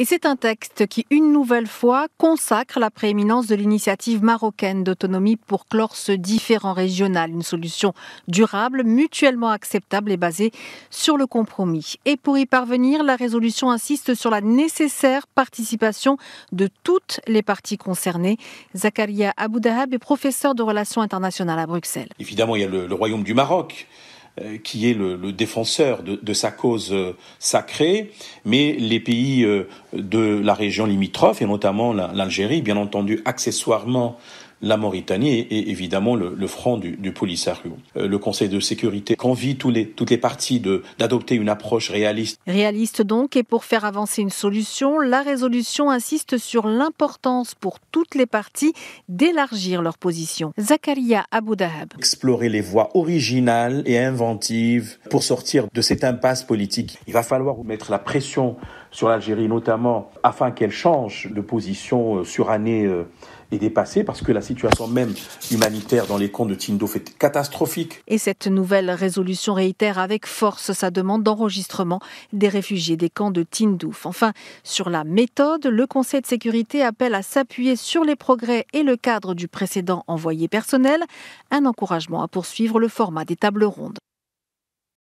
Et c'est un texte qui, une nouvelle fois, consacre la prééminence de l'initiative marocaine d'autonomie pour clore ce différent régional. Une solution durable, mutuellement acceptable et basée sur le compromis. Et pour y parvenir, la résolution insiste sur la nécessaire participation de toutes les parties concernées. Zakaria Aboudahab est professeur de relations internationales à Bruxelles. Évidemment, il y a le, Royaume du Maroc qui est le, le défenseur de, de, sa cause euh, sacrée, mais les pays euh, de la région limitrophe, et notamment l'Algérie, bien entendu accessoirement la Mauritanie et, évidemment le, le front du, du Polisario. Euh, le Conseil de sécurité convie tous les, toutes les parties d'adopter une approche réaliste. Réaliste donc, et pour faire avancer une solution, la résolution insiste sur l'importance pour toutes les parties d'élargir leur position. Zakaria Aboudahab. Explorer les voies originales et inventives pour sortir de cette impasse politique. Il va falloir mettre la pression sur l'Algérie notamment afin qu'elle change de position euh, surannée euh, est dépassée parce que la situation même humanitaire dans les camps de Tindouf est catastrophique. Et cette nouvelle résolution réitère avec force sa demande d'enregistrement des réfugiés des camps de Tindouf. Enfin, sur la méthode, le Conseil de sécurité appelle à s'appuyer sur les progrès et le cadre du précédent envoyé personnel, un encouragement à poursuivre le format des tables rondes.